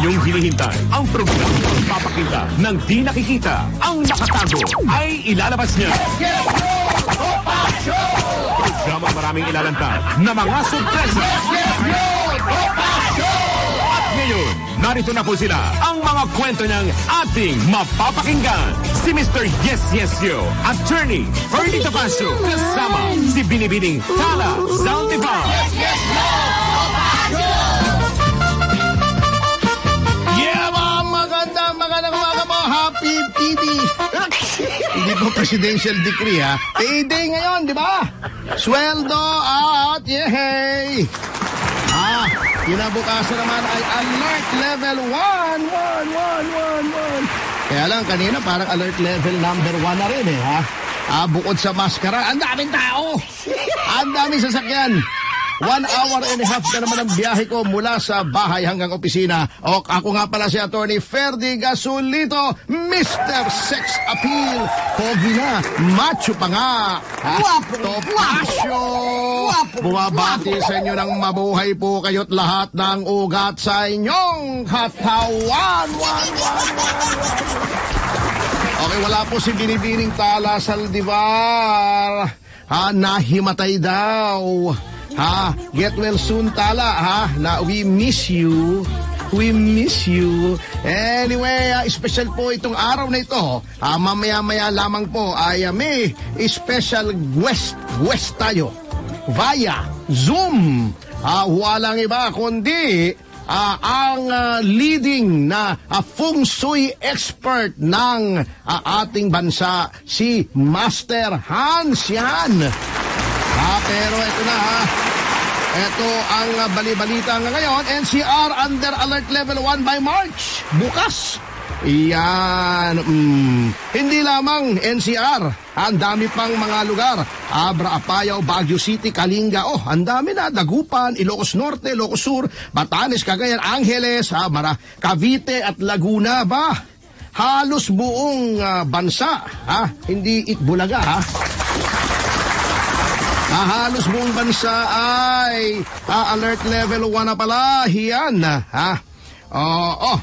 inyong hinihintay. Ang programa magpapakita ng di nakikita. Ang nakatago ay ilalabas niya. Programa maraming ilalantad na mga sorpresa. At ngayon, narito na po sila ang mga kwento niyang ating mapapakinggan. Si Mr. Yes Yes Yo, Attorney Ferdy Tapasio, kasama si Binibining Tala Saldivar. Yeah, PD. Hindi po presidential decree ha. Payday ngayon, di ba? Sweldo at yehey! Ah, kinabukasan naman ay alert level 1, 1, 1, 1, 1. Kaya lang, kanina parang alert level number 1 na rin eh, ha? Ah, bukod sa maskara, ang daming tao! Ang daming sasakyan! One hour and a half na naman ang biyahe ko mula sa bahay hanggang opisina. O ako nga pala si Attorney Ferdy Gasolito, Mr. Sex Appeal. Pogi na, macho pa nga. Guwapo. Guwapo, Bumabati sa inyo ng mabuhay po kayo't lahat ng ugat sa inyong katawan. Wan, wan, wan, wan. Okay, wala po si Binibining Tala Saldivar. Ha, nahimatay daw. Ha, get well soon Tala, ha. Na we miss you. We miss you. Anyway, ah, special po itong araw na ito. Ah, mamaya-maya lamang po ay ah, may special guest, guest tayo. Via Zoom. Ah, walang iba kundi ah, ang ah, leading na ah, feng shui expert ng ah, ating bansa, si Master Hans yan. Pero ito na ha. Ito ang bali-balita nga ngayon. NCR under alert level 1 by March. Bukas. Yan. Mm, hindi lamang NCR. Ang dami pang mga lugar. Abra, Apayao, Baguio City, Kalinga. Oh, ang dami na. Dagupan, Ilocos Norte, Ilocos Sur, Batanes, Cagayan, Angeles, ha, Mara, Cavite at Laguna ba? Halos buong ah, bansa. Ha? Hindi Itbulaga, ha? Ah, halos buong bansa ay ah, alert level 1 na pala. Yan. Ha? Oo.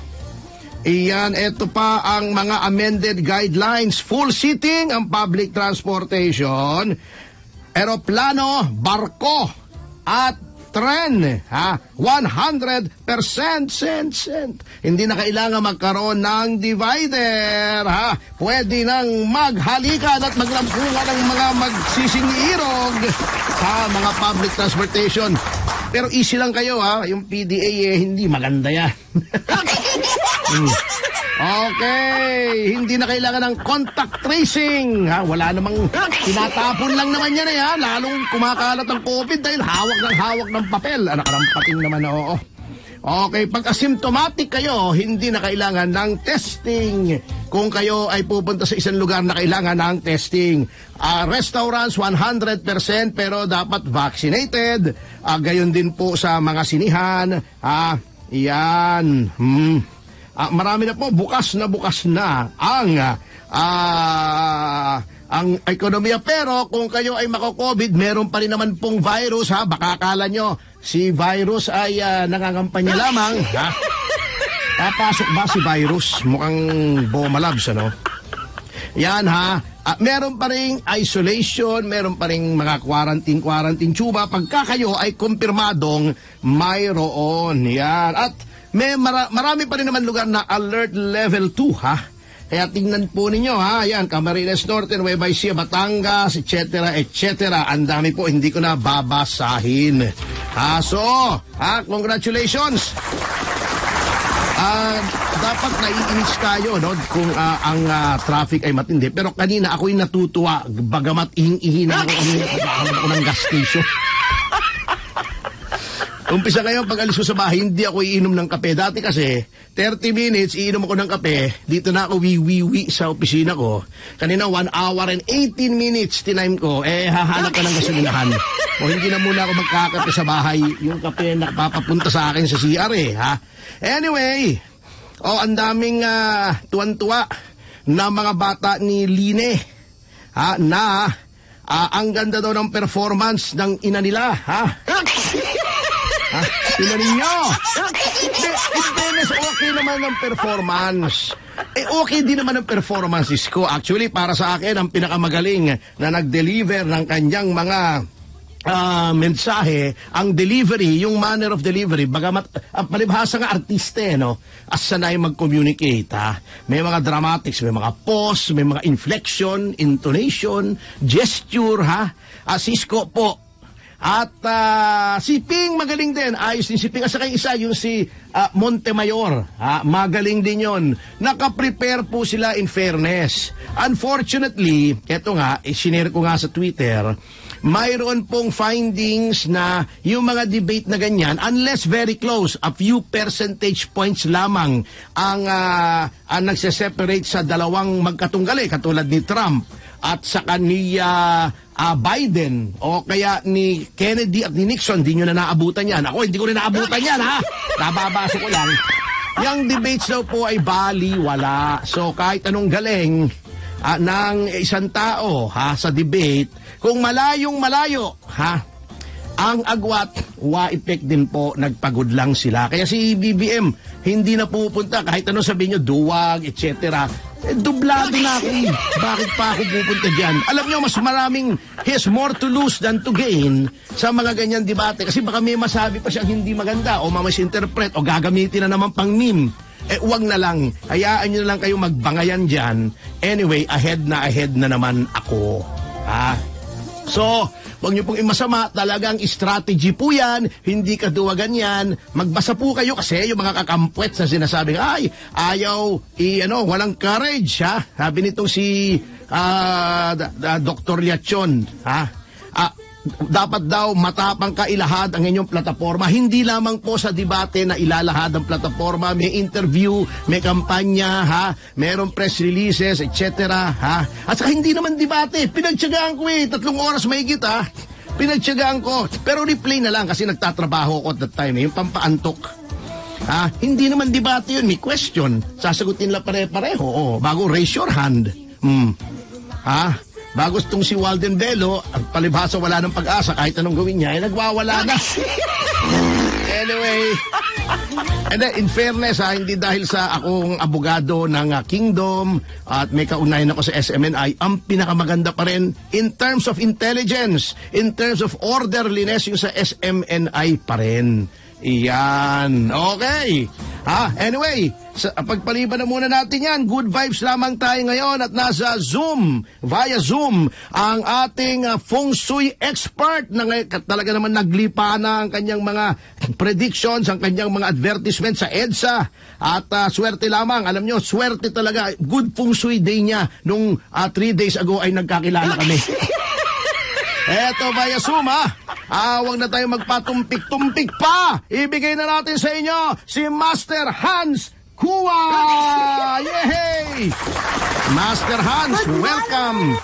Iyan, ito pa ang mga amended guidelines. Full seating ang public transportation, eroplano, barko, at tren. Ha? 100% cent, cent. Hindi na kailangan magkaroon ng divider. Ha? Pwede nang maghalikan at maglampungan ng mga magsisingirog sa mga public transportation. Pero easy lang kayo ha, yung PDA eh, hindi maganda yan. Hmm. Okay, hindi na kailangan ng contact tracing. Ha, wala namang tinatapon lang naman yan eh ha. Lalong kumakalat ang COVID dahil hawak ng hawak ng papel. Ah, nakarampating naman na oo. Okay, pag asymptomatic kayo, hindi na kailangan ng testing. Kung kayo ay pupunta sa isang lugar na kailangan ng testing. Ah, restaurants, 100% pero dapat vaccinated. Ah, gayon din po sa mga sinihan. Ah, yan. Hmm. Ah, marami na po, bukas na bukas na ang ah, ang ekonomiya. Pero kung kayo ay mako-COVID, meron pa rin naman pong virus ha. Baka akala nyo, si virus ay ah, nangangampanya lamang. Ha? Papasok ba si virus? Mukhang bomba labs, ano? Yan ha. Ah, meron pa rin isolation, meron pa rin mga quarantine, quarantine tuba. Pagka kayo ay kumpirmadong mayroon. Yan. At may mara- marami pa rin naman lugar na alert level 2 ha. Kaya tingnan po ninyo ha. Yan, Camarines Norte, Nueva Ecija, Batangas, etc. etc. Ang dami po, hindi ko na babasahin. Ha, so, ha, congratulations. Ah, dapat naiinis tayo no kung ah, ang ah, traffic ay matindi. Pero kanina ako'y natutuwa bagamat ihing-ihi na ako ako ng gas station. Umpisa ngayon, pag alis ko sa bahay, hindi ako iinom ng kape. Dati kasi, 30 minutes, iinom ako ng kape. Dito na ako wiwiwi sa opisina ko. Kanina, 1 hour and 18 minutes tinime ko. Eh, hahanap ka ng gasolinahan. o hindi na muna ako magkakape sa bahay. Yung kape na papapunta sa akin sa CR eh, ha? Anyway, oh, ang daming ah, tuwan-tuwa na mga bata ni Line. Ha, na ah, ang ganda daw ng performance ng ina nila, ha? Ha? Tingnan ninyo. Hindi, in fairness, okay naman ang performance. Eh, okay din naman ang performance ni Isko. Actually, para sa akin, ang pinakamagaling na nag-deliver ng kanyang mga ah, mensahe, ang delivery, yung manner of delivery, bagamat, ang palibhasa nga artista, eh, no? As sanay mag-communicate, ha? May mga dramatics, may mga pause, may mga inflection, intonation, gesture, ha? Ah, Cisco po, at ah, si Ping magaling din. Ayos din si Ping. At saka yung isa, yung si ah, Montemayor. Ha? Magaling din yon. Naka-prepare po sila in fairness. Unfortunately, eto nga, eh, sinare ko nga sa Twitter, mayroon pong findings na yung mga debate na ganyan, unless very close, a few percentage points lamang ang, ah, ang nagse-separate sa dalawang magkatunggali, katulad ni Trump at sa kaniya ah, Biden o kaya ni Kennedy at ni Nixon, di nyo na naabutan yan. Ako, hindi ko rin naabutan yan, ha? Nababasa ko lang. Yung debates daw po ay bali, wala. So, kahit anong galing ah, ng isang tao ha, sa debate, kung malayong malayo, ha, ang agwat, wa effect din po, nagpagod lang sila. Kaya si BBM, hindi na pupunta kahit ano sabihin nyo, duwag, etc. Eh, dublado na ako eh. Bakit pa ako pupunta dyan? Alam nyo, mas maraming, has more to lose than to gain sa mga ganyan debate. Kasi baka may masabi pa siyang hindi maganda o mamisinterpret o gagamitin na naman pang meme. Eh, wag na lang. Hayaan nyo na lang kayo magbangayan dyan. Anyway, ahead na ahead na naman ako. Ah, So, wag niyo pong imasama, talagang strategy po yan, hindi kaduwagan yan. Magbasa po kayo kasi yung mga kakampwet sa sinasabi, ay, ayaw, i, ano, walang courage, ha? Sabi nitong si ah, da- da- Dr. Liachon, ha? Ah, dapat daw matapang ka ilahad ang inyong plataforma. Hindi lamang po sa debate na ilalahad ang plataforma. May interview, may kampanya, ha? Merong press releases, etc. Ha? At saka hindi naman debate. Pinagtsagaan ko eh. Tatlong oras may ha? Pinagtsagaan ko. Pero replay na lang kasi nagtatrabaho ko at that time. Eh, yung pampaantok. Ha? Hindi naman debate yun. May question. Sasagutin lang pare-pareho. Oh, bago raise your hand. Hmm. Ha? Bago itong si Walden Bello, ang palibhasa wala ng pag-asa, kahit anong gawin niya, ay nagwawala na. anyway, and then, in fairness, ha, hindi dahil sa akong abogado ng ah, Kingdom at may kaunayan ako sa SMNI, ang pinakamaganda pa rin in terms of intelligence, in terms of orderliness, yung sa SMNI pa rin. Iyan. Okay. Ha? Anyway, sa, pagpaliban na muna natin yan. Good vibes lamang tayo ngayon at nasa Zoom, via Zoom, ang ating uh, feng shui expert na talaga naman naglipa na ang kanyang mga predictions, ang kanyang mga advertisements sa EDSA. At uh, swerte lamang, alam nyo, swerte talaga. Good feng shui day niya nung uh, three days ago ay nagkakilala kami. Eto ha. Ah, huwag na tayo magpatumpik-tumpik pa. Ibigay na natin sa inyo si Master Hans Kua! Yay! Master Hans, welcome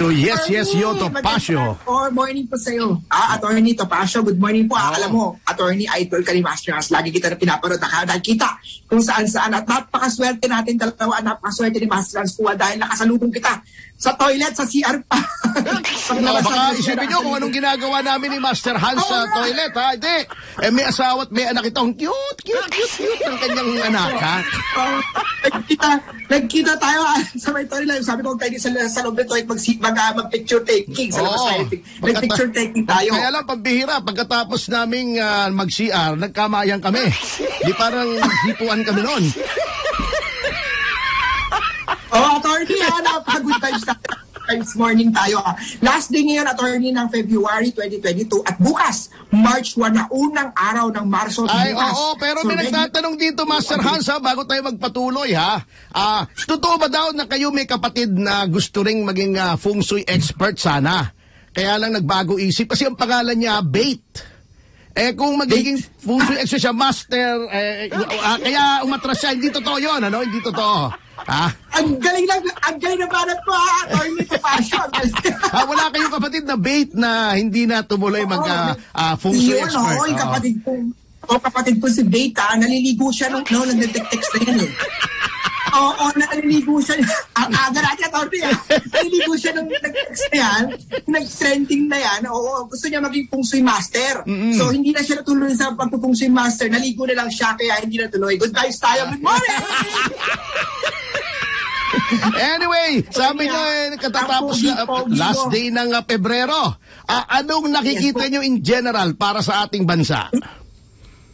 to Yes Yes Yo Topacio. Or morning po sa'yo. Ah, Attorney Topacio, good morning po. Ah, Oo. alam mo, Attorney Idol ka ni Master Hans. Lagi kita na pinapanood. Nakakita kung saan saan. At napakaswerte natin dalawa. Napakaswerte ni Master Hans Kuwa dahil nakasalubong kita sa toilet, sa CR pa. Pag Oh, baka isipin nyo kung anong ginagawa namin ni Master Hans sa Oo. toilet, ha? Hindi. Eh, may asawa at may anak ito. Ang cute, cute, cute, cute ng kanyang anak, ha? Oh, nagkita, nagkita tayo ah, sa may toilet. Sabi ko, kayo sa, sa loob ng toilet, mag, mag, ah, mag-picture taking. Sa labas tayo. Nag-picture taking tayo. Kaya lang, pambihira, pagkatapos naming ah, mag-CR, nagkamayan kami. Di parang hipuan kami noon. Oh, attorney, ah, napaka-good vibes na times morning tayo. ah. Last day ngayon, attorney, ng February 2022 at bukas, March 1 na unang araw ng Marso. Ay, bukas. oo, pero So, may nagtatanong dito, Master Hans, ha, bago tayo magpatuloy, ha? Ah, totoo ba daw na kayo may kapatid na gusto ring maging ah, feng shui expert sana? Kaya lang nagbago isip kasi ang pangalan niya, Bait. Eh kung magiging feng shui expert siya, master, eh, ah, kaya umatras siya, hindi totoo yun, ano? Hindi totoo. Ha? Ang galing ng, ang galing ng banat mo, ha, attorney. Ang galing. Ah, wala kayong kapatid na bait na hindi na tumuloy mag ah, ah, feng shui Yun, expert. oo, yung Oo. kapatid ko, o kapatid ko si Beta, naliligo siya nung no, nag-text na yun eh. Oo, naliligo siya. Ang aga natin, Atty. ah. Naliligo siya nung nag-text na yan, nag-trending na yan. Oo, gusto niya maging feng shui master. So, hindi na siya natuloy sa pag-feng shui master. Naligo na lang siya, kaya hindi natuloy. Good vibes tayo. Good morning! Anyway, sabi nyo eh, katatapos na, last day ng uh, Pebrero. Ah, anong nakikita nyo in general para sa ating bansa?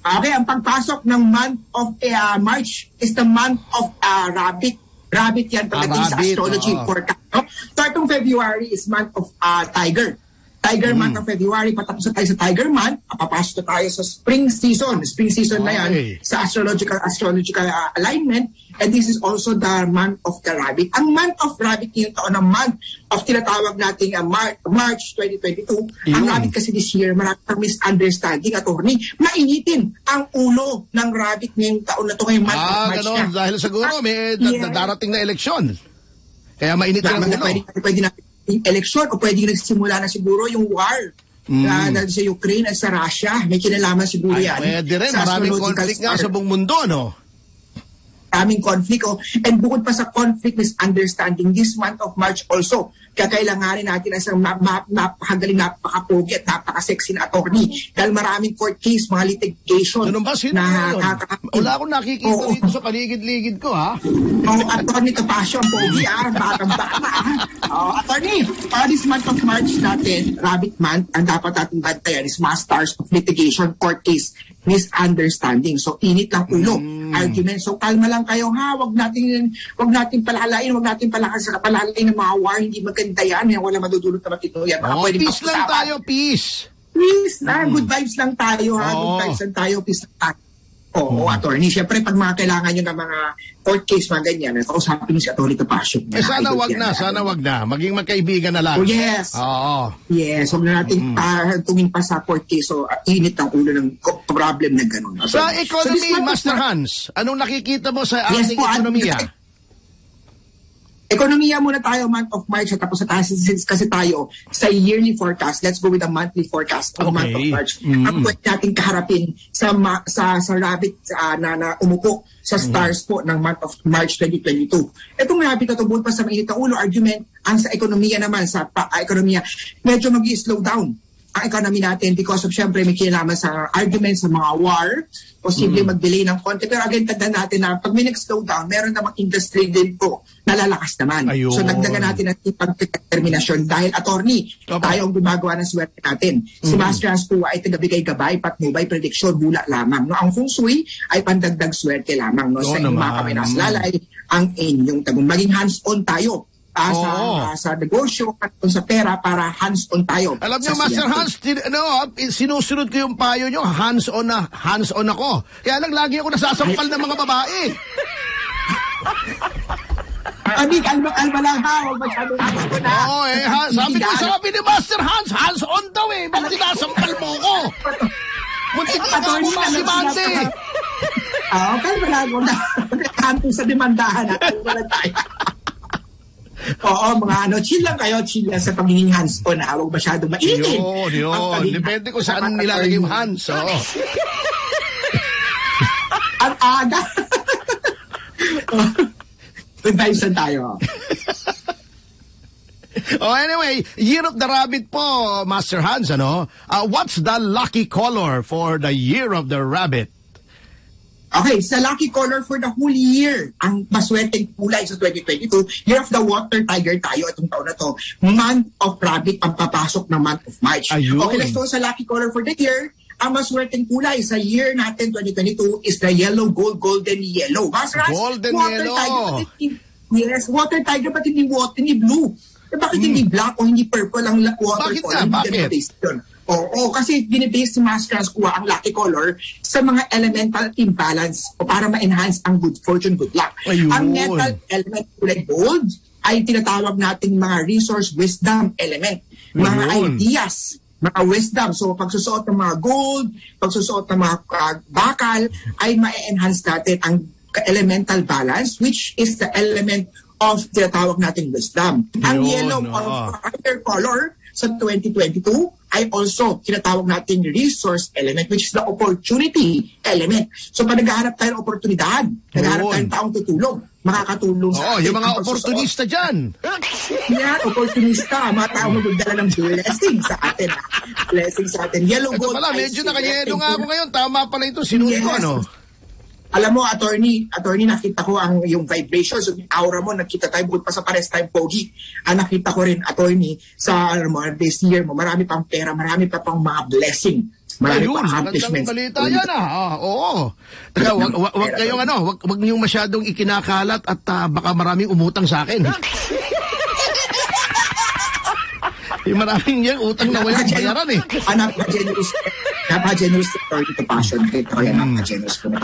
Okay, ang pagpasok ng month of uh, March is the month of uh, rabbit. Rabbit yan pagdating Ah, sa astrology oo. forecast. No? Starting February is month of uh, tiger. Tiger month of February, patapos na tayo sa tiger month, papasok tayo sa spring season. Spring season na yan Okay. sa astrological astrological uh, alignment. And this is also the month of the rabbit. Ang month of rabbit ngayong taon, ang month of tinatawag nating uh, Mar- March 2022. Ang Yun. rabbit kasi this year, marami pang misunderstanding, attorney. Mainitin ang ulo ng rabbit ngayong taon na to ngayong month of Ah, March ganon. na. Dahil siguro may Yeah. darating na eleksyon. Kaya mainit Tama ang ulo. pwede, pwede na yung election o pwede nagsimula na siguro yung war. Mm. Na, dahil sa Ukraine at sa Russia, may kinalaman siguro Ay, yan. pwede rin. Maraming conflict nga sa buong mundo, no? Aming conflict. Oh. And bukod pa sa conflict misunderstanding, this month of March also, kakailanganin natin ang isang ma- ma- napakagaling, napakapogi at napaka-sexy na attorney. Dahil maraming court case, mga litigation Ganun ba? Sino na yun? Wala akong nakikita Oo. dito sa paligid-ligid ko, ha? Oh, attorney Tapasio, ang pogi ah, batang bata ah. Oh, attorney, para this month of March natin, Rabbit Month, ang dapat natin bantayan is masters of litigation, court case, misunderstanding. So, init lang ulo, argument. So, kalma lang kayo ha, wag natin, wag natin palalain, wag natin palakas sa palalain ng mga war, hindi maganda yan, yan wala madudulot na matino yan. Baka Oh, pwedeng peace lang tayo, peace. Peace na, good vibes lang tayo ha, good Oo. vibes lang tayo, peace lang tayo. Oo, attorney. Siyempre, pag mga kailangan nyo ng mga court case, mga ganyan, kausapin nyo si Attorney Tapasio. Eh, sana wag yan. na, sana wag na. Maging magkaibigan na lang. Oh, yes. Oo. Yes, huwag na natin ah, tungin pa sa court case. So, ah, init ang ulo ng problem na gano'n. Sa So, economy, of Master Hans, anong nakikita mo sa Yes ating po, ano- ekonomiya? Ekonomiya muna tayo, month of March, at tapos na tayo, since kasi tayo sa yearly forecast, let's go with the monthly forecast of month of Okay. March. Mm. Ang pwede natin kaharapin sa, ma- sa, sa rabbit ah, na, na umupo sa Mm. stars po ng month of March 2022. Itong rabbit na tubod pa sa mainit na ulo argument, ang sa ekonomiya naman, sa pa, ah, ekonomiya, medyo mag-slow down ang economy natin because of syempre may kinalaman sa argument sa mga war, posible Mm. mag-delay ng konti. Pero again, tandaan natin na pag may nag-slow down, meron namang industry din po na lalakas naman. Ayun. So dagdagan natin ang pagdeterminasyon dahil attorney, Opo. tayo ang gumagawa ng swerte natin. Si Master Hans po ay tagabigay gabay, patnubay, prediction, hula lamang. No, ang feng shui ay pandagdag swerte lamang. No, sa inyong mga naman. kami lalay, ang inyong tagong. Maging hands-on tayo ah, sa, Oo. ah, sa negosyo at sa pera para hands-on tayo. Alam niyo, Master. Hans, tin- ano, sinusunod ko yung payo niyo, hands-on na, hands-on ako. Kaya lang lagi ako nasasampal ng mga babae. Abi, kalma-kalma lang ha. Huwag masyadong na. Oo, eh, ha, sabi, ko, sabi ni Master Hans, hands-on daw eh. Ba't sinasampal mo ko? Muntik na ako Bande? ko na- Ah, kalma lang. Huwag na. Kanto sa demandahan na. Kalma lang tayo. Oo, mga ano, chill lang kayo, chill lang sa pagiging hands-on ha. Huwag masyadong mainitin. Yun, yun. Depende kung saan nilalagay yung hands. Oo. Ang aga. Lang tayo. Oh, anyway, Year of the Rabbit po, Master Hans, ano? Uh, what's the lucky color for the Year of the Rabbit? Okay, sa lucky color for the whole year, ang maswerteng kulay sa 2022, Year of the Water Tiger tayo itong taon na to. Month of Rabbit ang papasok ng month of March. Ayun. Okay, let's go sa lucky color for the year. Ang maswerteng kulay sa year natin 2022 is the yellow, gold, golden yellow. Mas Golden water yellow. Tiger, hindi- yes, water tiger, but hindi water, hindi blue? Eh, bakit hindi black o hindi purple ang water Hmm. Bakit color? Hindi Bakit? yun. Oo, kasi binibase si Masters kuha ang lucky color sa mga elemental imbalance o para ma-enhance ang good fortune, good luck. Ayun. Ang metal element kulay gold ay tinatawag nating mga resource wisdom element. Mga Ayun. ideas, mga wisdom. So pagsusuot ng mga gold, pagsusuot ng mga ah, bakal, ay ma-enhance natin ang elemental balance which is the element of tinatawag nating wisdom. Ang Yun, yellow oo. or fire color sa 2022 ay also tinatawag natin resource element which is the opportunity element. So pag naghahanap tayo ng oportunidad, naghahanap tayo ng taong tutulong, makakatulong Oo, atin yung mga oportunista dyan. Yan, opportunista, mga tao magdala ng blessing sa atin. ah. Blessing sa atin. Yellow Ito gold. pala, medyo blessing nga ako ngayon. Tama pala ito. Sinuot ko, Yes. ano? Alam mo, attorney, attorney, nakita ko ang yung vibrations, yung aura mo, nakita tayo bukod pa sa pares time pogi. Ang nakita ko rin, attorney, sa ano, mo, this year mo, marami pang pera, marami pa pang mga blessing. Marami Ayun, accomplishments. balita yan ah. Ah, oo. Teka, wag, wag, wag kayong ano, wag, wag niyong masyadong ikinakalat at ah, baka maraming umutang sa akin. Yung maraming yung utang na walang bayaran eh. Ah, napaka-generous. Napaka-generous attorney to passion. Ito, yan, napaka-generous ko na.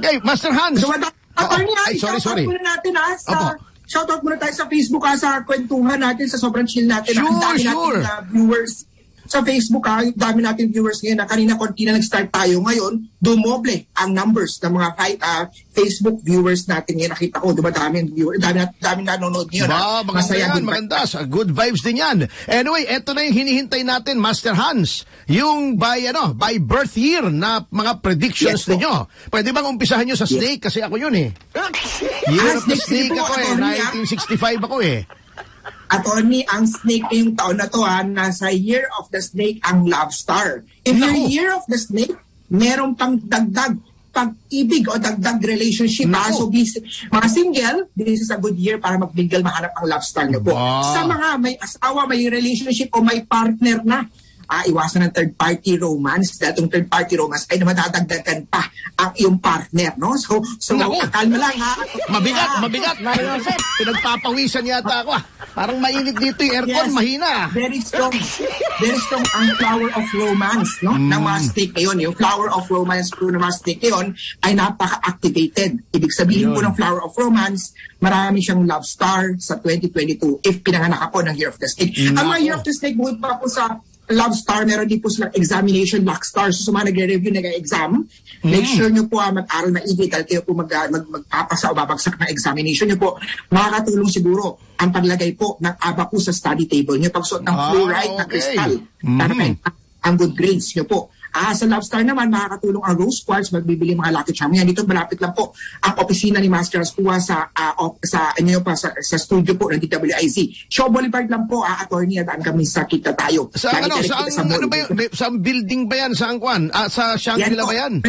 Okay, Master Hans. So, what attorney, Oo, ah, ay, sorry, sorry. muna natin ha, sa, Opo. shoutout muna tayo sa Facebook ha, sa kwentuhan natin, sa sobrang chill natin. Sure, Ang dami sure. natin na viewers sa Facebook ha, yung dami natin viewers ngayon na kanina konti na nag-start tayo ngayon, dumoble ang numbers ng mga ah, Facebook viewers natin ngayon. Nakita ko, diba dami ang viewers, dami, dami nanonood ngayon. Ba, ha. maganda yan, good maganda. Sa good vibes din yan. Anyway, eto na yung hinihintay natin, Master Hans. Yung by, ano, by birth year na mga predictions Yes, po. ninyo. Pwede bang umpisahan nyo sa snake? Kasi ako yun eh. Year Ah, of the snake, ako eh. attorney, ah. 1965 ako eh. Attorney, ang snake ngayong taon na to ha, nasa Year of the Snake ang Love Star. If Naku. your Year of the Snake, meron pang dagdag pag-ibig o dagdag relationship ha. Naku. So, bis, mga single, this is a good year para magbigil mahanap ang love star niyo po. Wow. Sa mga may asawa, may relationship o may partner na, ah, iwasan ng third party romance dahil itong third party romance ay madadagdagan pa ang iyong partner, no? So, so Naku. kalma lang ha. Mabigat, Ah. mabigat. Pinagpapawisan yata ako ah. Parang mainit dito yung aircon, Yes. mahina. Very strong. Very strong ang flower of romance, no? Mm. Ng mga ngayon. Yung flower of romance po ng mga ngayon ay napaka-activated. Ibig sabihin po Yun. ng flower of romance, marami siyang love star sa 2022 if pinanganak ako ng Year of the Snake. Ang mga. Year of the Snake, bukod pa po sa love star, meron din po silang examination luck star. So, sa mga nagre-review ng exam, make Mm. sure nyo po ah, mag-aral maigi dahil kayo po mag, mag, magpapasa o babagsak ng examination nyo po. Makakatulong siguro ang paglagay po ng abacus sa study table nyo. Pagsuot ng Ah, fluoride na okay. crystal. Mhm. Para may ang good grades nyo po. Ah, sa Love Star naman, makakatulong ang Rose Quartz, magbibili mga Lucky Charm. Yan, dito malapit lang po ang opisina ni Master Ascua sa, ah, op- sa, ano yun pa, sa, sa studio po ng DWIZ. Shaw Boulevard lang po, ah, attorney, at daan kami sa kita tayo. Sa Lagi ano, saan, sa ano ba yun? Saan building ba yan? Saan kwan? Ah, sa Shangri-La ba yan?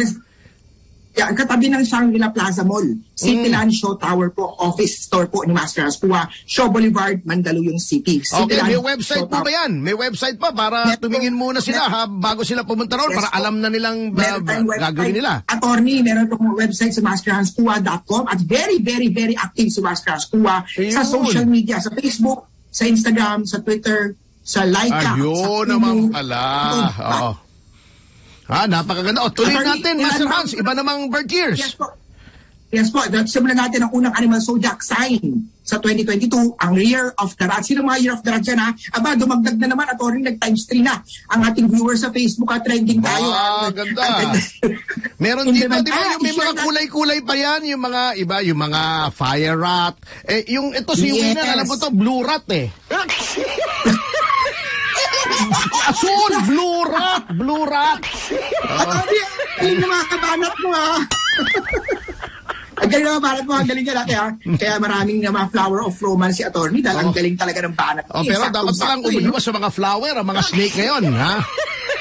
Yan, katabi ng Shangri-La Plaza Mall. City Mm. Land Show Tower po, office store po ni Master Ascua. Shaw Boulevard, Mandaluyong City. City Okay, may website Show po ba yan? May website pa para po. tumingin muna sila ha, bago sila pumunta roon Yes, para po. alam na nilang ba, ba- gagawin nila. Attorney, meron pong website sa masterhanskua.com at very, very, very active si Master Ayun. sa social media, sa Facebook, sa Instagram, sa Twitter, sa Laika. Ayun sa naman pala. Oo. Ah, napakaganda. O, tuloy Attorney, natin, Master Hans. Iba namang bird years. Yes po. Yes po. Simulan natin ang unang animal zodiac sign sa 2022, ang Year of the Rat. Sino mga Year of the Rat dyan ha? Aba, dumagdag na naman at already nag-times 3 na ang ating viewers sa Facebook at trending tayo. Ah, Ang- ganda. ang- Meron dito, di ba, yung may mga kulay-kulay pa yan, yung mga iba, yung mga fire rat. Eh, yung ito si Yes. Winner, alam mo to, blue rat eh. Asul, blue rat, blue rat. Atty, galing na mga kabanat mo ha. Ang galing na mga banat mo, ang galing natin ha. Kaya maraming na mga flower of romance si attorney dahil ang Oh. galing talaga ng banat. Oh, niya. pero dapat palang eh, umiwas sa mga flower, ang mga snake ngayon, ha?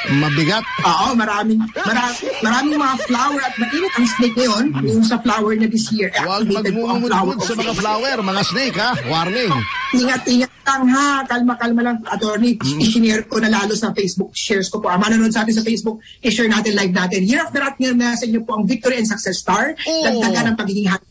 Mabigat. Oo, maraming, maraming, maraming mga flower at mainit ang snake ngayon. Yung sa flower na this year, Huwag of sa mga flower, mga snake, ha? Warning. Ingat, ingat lang ha. Kalma, kalma lang. Attorney, Mm. i-share ko na lalo sa Facebook. Shares ko po. Ah, manonood sa atin sa Facebook. I-share natin live natin. Year of the Rat ngayon na sa inyo po ang Victory and Success Star. Oh. Dagdagan ng pagiging happy.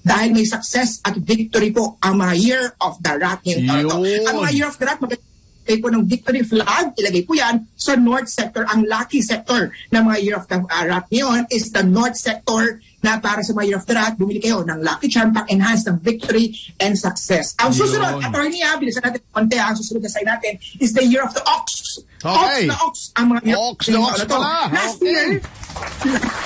Dahil may success at victory po ang mga Year of the Rat. Ang mga Year of the Rat, mag- ilagay po ng victory flag, ilagay po yan sa north sector. Ang lucky sector ng mga Year of the uh, Rat ngayon is the north sector na para sa mga Year of the Rat, bumili kayo ng lucky charm pang-enhance ng victory and success. Ang susunod, attorney ha, bilisan natin konti ha, ang susunod na sign natin is the Year of the Ox. Okay. Ox na Ox ang mga Year Ox na Ox pala. Last Okay. year,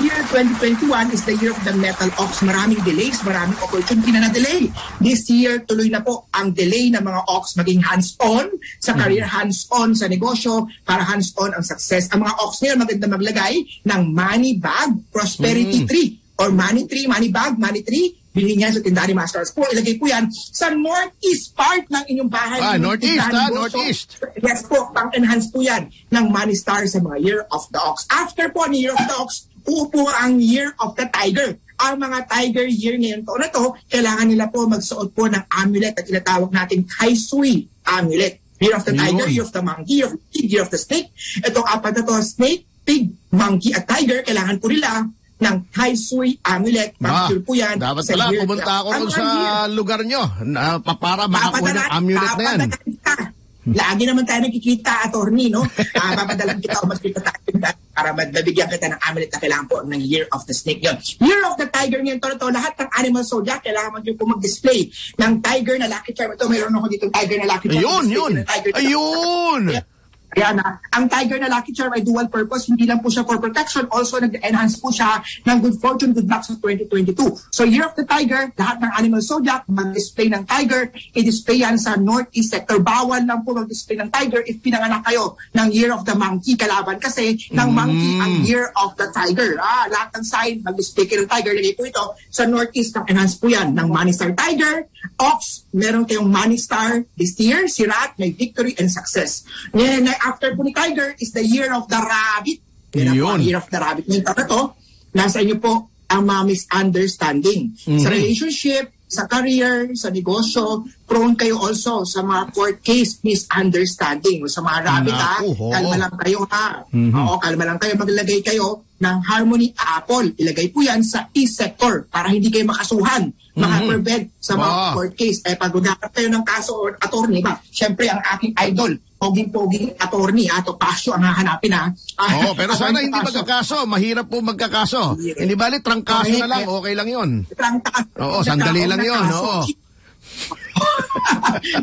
year, 2021, is the year of the metal ox. Maraming delays, maraming opportunity na na-delay. This year, tuloy na po ang delay ng mga ox maging hands-on sa career, hands-on sa negosyo, para hands-on ang success. Ang mga ox ngayon, maganda maglagay ng money bag, prosperity tree, or money tree, money bag, money tree, bilhin niya sa tindahan ni Masters po. Ilagay po yan sa northeast part ng inyong bahay. Ah, northeast, tindahan ah, northeast. Yes po, pang-enhance po yan ng Money Star sa mga Year of the Ox. After po ni Year of the Ox, uupo ang Year of the Tiger. Ang mga Tiger Year ngayon taon na to, kailangan nila po magsuot po ng amulet at tinatawag natin Kai Sui amulet. Year of the Tiger. Year of the Monkey, Year of the Pig, Year of the Snake. Itong apat na to, Snake, Pig, Monkey at Tiger, kailangan po nila ng Kai Sui amulet. Pag po yan dapat pala year- pumunta ako mga sa year- lugar nyo na, pa- para makakuha ng amulet na yan. Lagi naman tayo nagkikita, attorney, no? Ah, papadalan kita o magkita tayo para mabigyan kita ng amulet na kailangan po ng Year of the Snake yun. Year of the Tiger ngayon, to, to lahat ng animal zodiac, kailangan mo din po mag-display ng tiger na lucky charm. Ito, mayroon ako dito tiger na lucky charm. Ayun, yun. Ayun. Ayan na. Ang Tiger na Lucky Charm ay dual purpose. Hindi lang po siya for protection. Also, nag-enhance po siya ng good fortune, good luck sa 2022. So, Year of the Tiger, lahat ng animal zodiac, mag-display ng Tiger, i-display yan sa Northeast sector. Bawal lang po mag-display ng Tiger if pinanganak kayo ng Year of the Monkey kalaban. Kasi ng Monkey ang Year of the Tiger. Ah, lahat ng sign, mag-display kayo ng Tiger. Lagay po ito sa Northeast, enhance po yan ng Money Star Tiger. Ox, meron kayong Money Star this year. Si Rat, may victory and success. Ngayon, after po ni Tiger is the Year of the Rabbit. Yan ang Yun. Year of the Rabbit. Ngayon, na to, nasa inyo po ang mga misunderstanding. Sa relationship, sa career, sa negosyo, prone kayo also sa mga court case misunderstanding. Sa mga rabbit ha, kalma lang kayo ha. Oo, kalma lang kayo. Maglagay kayo ng Harmony Apple. Ilagay po yan sa e-sector para hindi kayo makasuhan, maka-prevent sa mga Ah. court case. Eh, pag magkakaroon kayo ng kaso or attorney ba, syempre ang aking idol, poging-poging attorney, ato pasyo ang hahanapin ha. Ah, Oo, pero sana hindi magkakaso. Mahirap po magkakaso. Yeah. Hindi bali, trangkaso Okay, na lang. eh. Okay lang yun. Trangka- Oo, sandali lang yun, oo.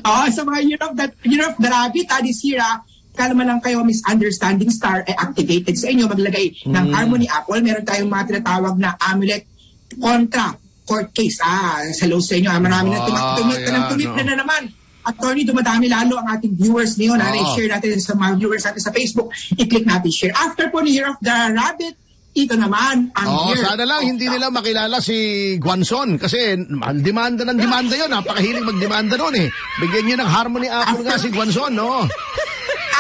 Oo, sa mga Year of the, Year of the Rabbit, ah, this year, ah, kalma lang kayo, misunderstanding star ay activated sa inyo. Maglagay ng Harmony Apple. Meron tayong mga tinatawag na amulet kontra court case. Ah, sa low sa inyo. Ah, marami na Ah, tumik na yan, tumik na, no. na naman. Attorney, dumadami lalo ang ating viewers ngayon. Ah, Oo. i-share natin sa mga viewers natin sa Facebook. I-click natin share. After po ni Year of the Rabbit, ito naman ang Oo, Year sana lang hindi nila makilala si Guanzon kasi demanda ng demanda yun. Napakahiling magdemanda nun eh. Bigyan nyo ng harmony apple nga si Guanzon, no?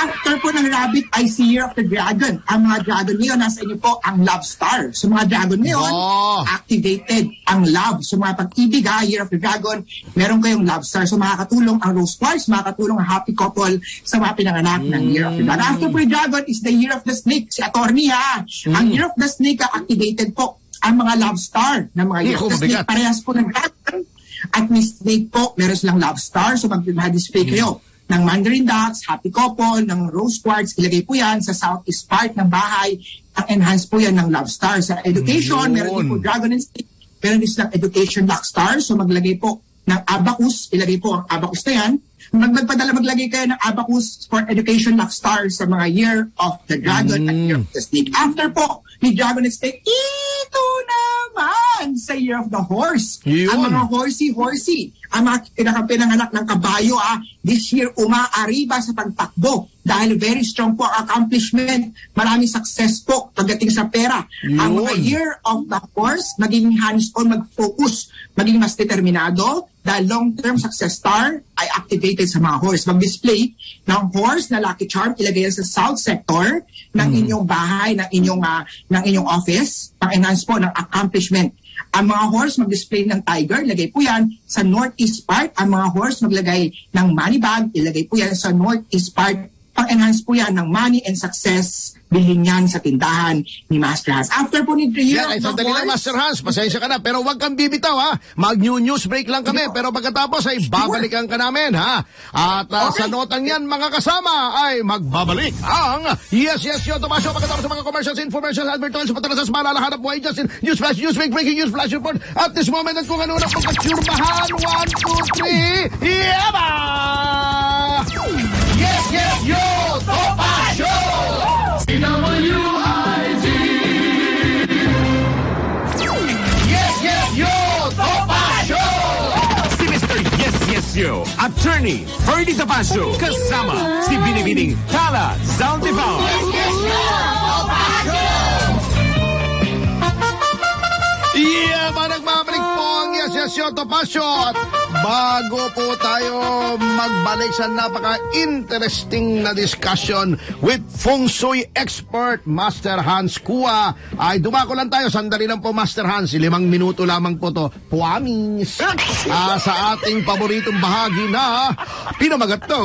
After po ng rabbit ay si Year of the Dragon. Ang mga dragon ngayon, nasa inyo po ang Love Star. So mga dragon ngayon, Oh. activated ang love. So mga pag-ibig ha, Year of the Dragon, meron kayong Love Star. So makakatulong ang Rose Quartz, makakatulong ang Happy Couple sa mga pinanganak ng Year of the Dragon. After po Dragon is the Year of the Snake. Si Attorney ha. Ang Year of the Snake, ah, activated po ang mga Love Star ng mga Year of the. Snake. Parehas po ng Dragon. At Miss Snake po, meron silang Love Star. So mag-display kayo ng Mandarin Ducks, Happy Couple, ng Rose Quartz. Ilagay po yan sa southeast part ng bahay. Ang enhance po yan ng Love Star. Sa education, Yun. meron din po Dragon and Snake. Meron din silang Education Lock Star. So maglagay po ng abacus. Ilagay po ang abacus na yan. Mag magpadala maglagay kayo ng abacus for Education Lock Star sa mga Year of the Dragon at Year of the Snake. After po ni Dragon and Snake, ito naman sa Year of the Horse. Yun. Ang mga horsey-horsey, ang mga pinakapinanganak ng kabayo, ah, this year umaariba sa pagtakbo dahil very strong po ang accomplishment. Maraming success po pagdating sa pera. Ang mga Yun. year of the horse, maging hands-on, mag-focus, maging mas determinado dahil long-term success star ay activated sa mga horse. Mag-display ng horse na lucky charm, ilagay yan sa south sector ng inyong bahay, ng inyong, ah, ng inyong office, pang-enhance po ng accomplishment. Ang mga horse mag-display ng tiger, ilagay po yan sa northeast part. Ang mga horse maglagay ng money bag, ilagay po yan sa northeast part. Pang-enhance po yan ng money and success. Bilhin yan sa tindahan ni Master Hans. After po ni the year Yan, ay of the sandali lang, Master Hans. Pasensya ka na. Pero huwag kang bibitaw, ha? Mag-new news break lang kami. Pero pagkatapos ay babalikan ka namin, ha? At ah, sa notang yan, mga kasama, ay magbabalik ang Yes, Yes, Yo, Tomasyo. Pagkatapos sa mga commercials, informations, advertisements, patalasan sa malalahanap buhay, just in News Flash, News Break, Breaking News Flash Report. At this moment, at kung ano na pagkatsurbahan. One, two, three, yaba! Yes, Yes, Yo, Tomasyo! Ignacio, attorney Ferdy Tapasio, kasama si Binibining Tala Zaldivao. Yeah, mga Yes Yes Yo Tapasio bago po tayo magbalik sa napaka-interesting na discussion with Feng Shui expert Master Hans Kua. Ay dumako lang tayo, sandali lang po Master Hans, limang minuto lamang po to, puamis, ah, sa ating paboritong bahagi na pinamagat to.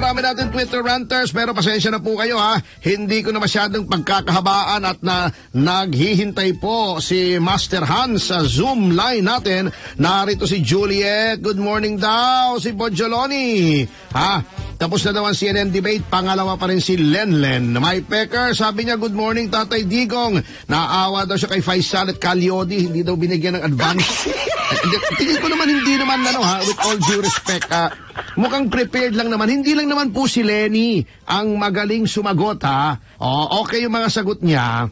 Napakarami natin Twitter ranters pero pasensya na po kayo ha. Hindi ko na masyadong pagkakahabaan at na naghihintay po si Master Hans sa Zoom line natin. Narito si Juliet. Good morning daw. Si Bonjoloni. Ha? Tapos na daw ang CNN debate. Pangalawa pa rin si Lenlen. My Pecker, sabi niya, good morning Tatay Digong. Naawa daw siya kay Faisal at Calyodi. Hindi daw binigyan ng advance. Tingin ko naman hindi naman ano ha, with all due respect, ah, mukhang prepared lang naman. Hindi lang naman po si Lenny ang magaling sumagot ha. Oh, okay yung mga sagot niya.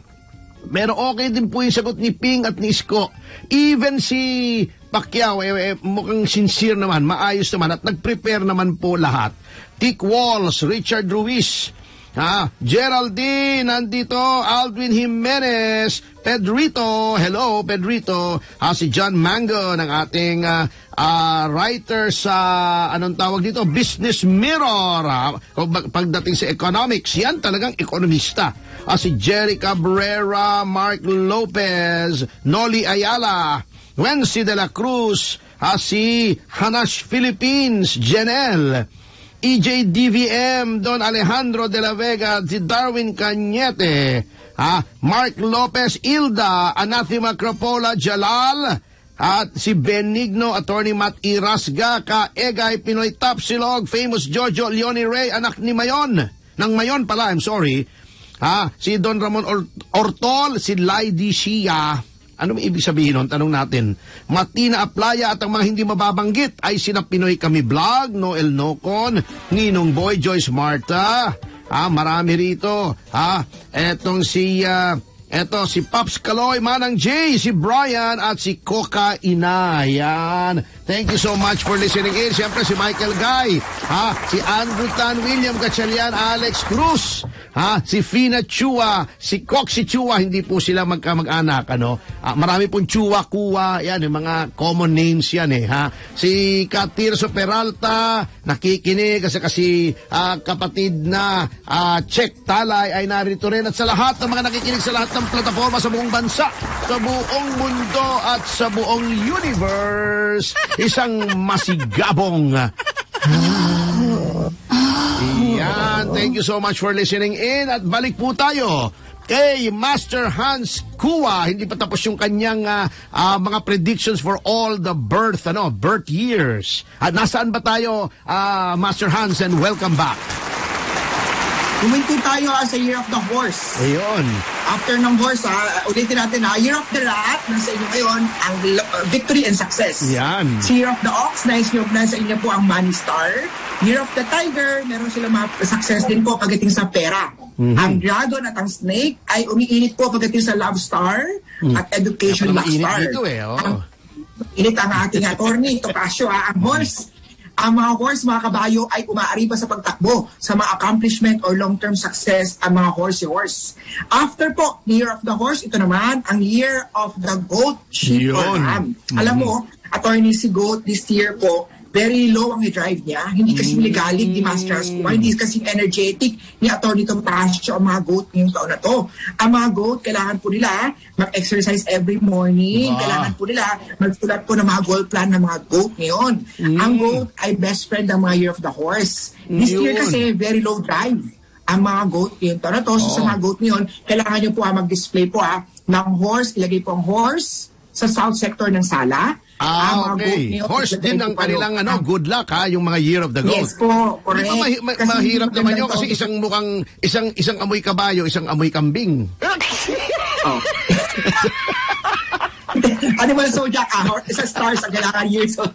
Pero okay din po yung sagot ni Ping at ni Isko. Even si Pacquiao, eh, eh, mukhang sincere naman, maayos naman at nag-prepare naman po lahat. Tick Walls, Richard Ruiz, ha, Geraldine, nandito, Aldwin Jimenez, Pedrito, hello Pedrito, ha, si John Mango ng ating ah, ah, writer sa, anong tawag dito, Business Mirror, ha, pagdating sa economics, yan talagang ekonomista. Ah, si Jerry Cabrera, Mark Lopez, Noli Ayala, Wency de la Cruz, ah, si Hanash Philippines, Janelle, EJ DVM, Don Alejandro de la Vega, si Darwin Cañete, ah, Mark Lopez Ilda, Anathema Crapola Jalal, at si Benigno, Attorney Matt Irasga, Ka Egay Pinoy Tapsilog, Famous Jojo Leone Ray, anak ni Mayon, ng Mayon pala, I'm sorry, ha, si Don Ramon Or- Ortol, si Lady Shia, ano may ibig sabihin nun? Tanong natin. Matina Aplaya at ang mga hindi mababanggit ay sina Pinoy Kami Vlog, Noel Nocon, Ninong Boy, Joyce Marta. Ah, marami rito. Ah, etong si ah, eto si Pops Kaloy, Manang J, si Brian at si Coca Ina. Thank you so much for listening in. Siyempre si Michael Guy, ha, si Andrew Tan, William Gatchalian, Alex Cruz, ha, si Fina Chua, si Coxie Chua, hindi po sila magkamag-anak, ano. Ah, marami pong Chua, Kuwa, yan, yung mga common names yan eh, ha. Si Katirso Peralta, nakikinig kasi kasi ah, kapatid na ah, Check Talay ay narito rin at sa lahat ng mga nakikinig sa lahat ng plataforma sa buong bansa, sa buong mundo at sa buong universe, isang masigabong Yan, thank you so much for listening in at balik po tayo kay Master Hans Kua. Hindi pa tapos yung kanyang ah, ah, mga predictions for all the birth ano, birth years. At nasaan ba tayo, ah, Master Hans and welcome back. Kuminti tayo ah, sa Year of the Horse. Ayun. After ng horse, ha, ulitin natin ha, Year of the Rat, nasa inyo ngayon, ang uh, victory and success. Yan. Si Year of the Ox, nais nyo na sa inyo po ang Money Star. Year of the Tiger, meron sila mga success din po pagdating sa pera. Mhm. Ang Dragon at ang Snake ay umiinit po pagdating sa Love Star at Education Love Star. dito eh, oo. Ang- Init ang ating attorney, Tocasio, ha, ang horse. Ang mga horse, mga kabayo, ay umaari pa sa pagtakbo sa mga accomplishment or long-term success ang mga horse-horse. After po, Year of the Horse, ito naman, ang Year of the Goat, Sheep or Yun. Ram. Alam mo, attorney si Goat this year po, very low ang drive niya. Hindi kasi ligalig ni Master Ascuma, hindi kasi energetic ni Attorney Tom Tasio ang mga goat ngayong taon na to. Ang mga goat, kailangan po nila mag-exercise every morning. Wow. Kailangan po nila magsulat po ng mga goal plan ng mga goat ngayon. Ang goat ay best friend ng mga Year of the Horse. This year Yun. kasi very low drive ang mga goat ngayong taon na to. So sa mga goat ngayon, kailangan nyo po ah, mag-display po ah, ng horse, ilagay po ang horse sa south sector ng sala. Ah, goat okay. Horse din ang kanilang ano, good luck ha, yung mga Year of the Goat. Yes po, Di correct. ba mahi- ma- Kasi mahirap naman yun kasi isang mukhang isang isang amoy kabayo, isang amoy kambing. Oh. Animal zodiac, ah, or sa stars ang kailangan years of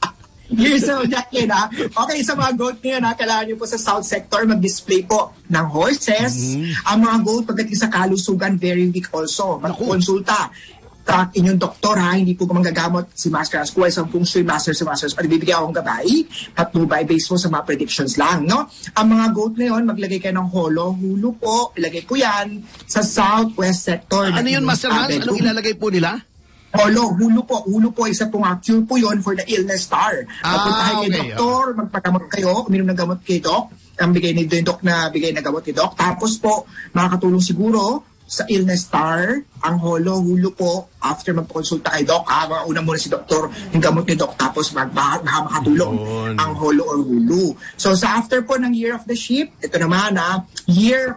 years zodiac yun, ha? Okay, sa mga goat ngayon, ha, kailangan nyo po sa south sector mag-display po ng horses. Ang mga goat, pagdating sa kalusugan, very weak also. Magkonsulta track inyong doktor ha, hindi po manggagamot si Master Asco sa feng shui master si Master at bibigyan akong gabay patnubay based po sa mga predictions lang, no? Ang mga goat ngayon, maglagay kayo ng holo, hulo po, ilagay ko yan sa southwest sector. Ano yun, Master Hans? Anong ilalagay po nila? Holo, hulo po. Hulo po, isa pong cure po yon for the illness star. Ah, Papunta kayo kay okay, doktor, magpagamot kayo, uminom ng gamot kay doc, ang bigay ni doc na bigay na gamot kay doc. Tapos po, makakatulong siguro sa illness star, ang holo, hulo po, after magpakonsulta kay doc, ah, una muna si doktor, yung gamot ni doc, tapos mag, baka makatulong Yun. ang holo or hulu. So sa after po ng Year of the Sheep, ito naman ah, Year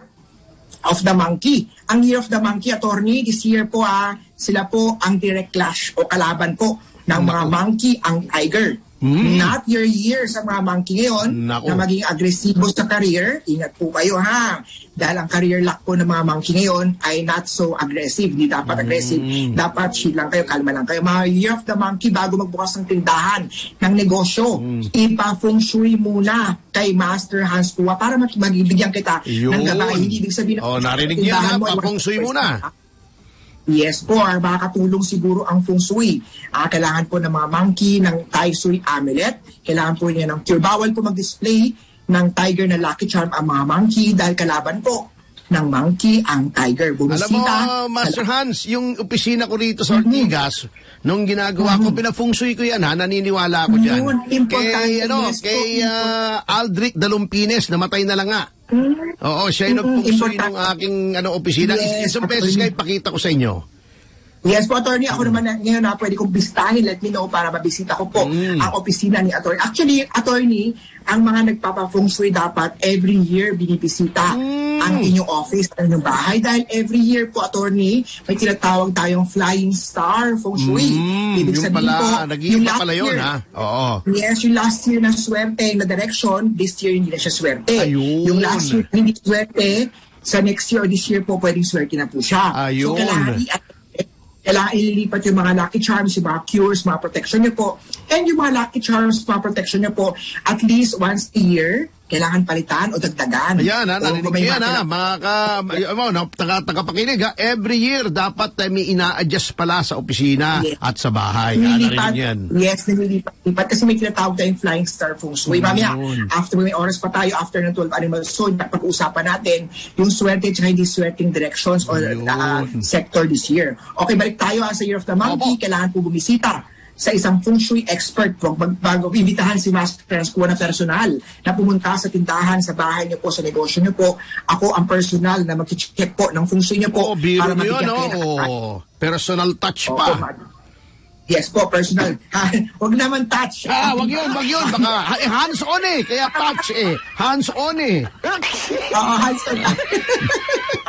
of the Monkey. Ang Year of the Monkey, attorney, this year po ah, sila po ang direct clash o kalaban po ng mga monkey ang tiger. Not your year sa mga monkey ngayon Nako. na maging agresibo sa career. Ingat po kayo ha. Dahil ang career luck po ng mga monkey ngayon ay not so aggressive. Hindi dapat aggressive. Dapat chill lang kayo, kalma lang kayo. Mga year of the monkey bago magbukas ng tindahan ng negosyo, ipa-feng shui muna kay Master Hans Kua para mag- magbibigyan kita ng Yun. gabay. Hindi ibig sabihin Oh, narinig niyo tindahan na, mo ay pa-feng shui muna. Yes po, ah, makakatulong siguro ang feng shui. Ah, kailangan po ng mga monkey ng Tai Sui amulet. Kailangan po niya ng cure. Bawal po mag-display ng tiger na lucky charm ang mga monkey dahil kalaban po ng monkey ang tiger. Alam mo, Bumisita. Master Hans, yung opisina ko rito sa Ortigas, nung ginagawa ko, pinafungsuy ko yan ha, naniniwala ako dyan. Yun, importante, Kay, ano, yes kay ah, Aldrich Dalumpines, namatay na lang nga. Oo, siya yung importante. ng aking ano, opisina. Yes, Isang beses kayo, pakita ko sa inyo. Yes po, attorney. Ako naman na, ngayon na pwede kong bisitahin. Let me know para mabisita ko po ang opisina ni attorney. Actually, attorney, ang mga nagpapa-feng shui dapat every year binibisita ang inyong office, ang inyong bahay. Dahil every year po, attorney, may tinatawag tayong flying star feng shui. Mm, Ibig yung sabihin pala, po, nag-iiba last pala yun year- ha. Oo. Yes, yung last year na swerte na direction, this year hindi na siya swerte. Ayun. Yung last year hindi swerte, sa next year or this year po pwedeng swerte na po siya. Ayun. So kailangan i- kailangan ililipat yung mga lucky charms, yung mga cures, mga protection niyo po. And yung mga lucky charms, mga protection niyo po, at least once a year, kailangan palitan o dagdagan. Ayan ha, O narinig niyo yan mga ha, mga ka, ano, taga, tagapakinig ha, every year dapat eh, may ina-adjust pala sa opisina Yes. at sa bahay. Ha, Nililipat, niyo yan. yes, nililipat. Kasi may tinatawag tayong flying star feng shui. Mamaya, Yun. after may oras pa tayo, after ng 12 animal zone, pag-uusapan natin yung swerte at hindi swerteng directions or uh, sector this year. Okay, balik tayo ah, sa Year of the Monkey. Opo. Kailangan po bumisita sa isang feng shui expert po bag- bago ibitahan si Master Transkuha na personal na pumunta sa tindahan, sa bahay niyo po, sa negosyo niyo po. Ako ang personal na mag-check po ng feng shui niyo po Oo, biro para yun, no? Oo. Personal touch pa. ma- Yes po, personal. Huwag naman touch. Ah, wag yun, wag yun. Baka, eh, hands on eh. Kaya touch eh. Hands on eh. Oo, hands on.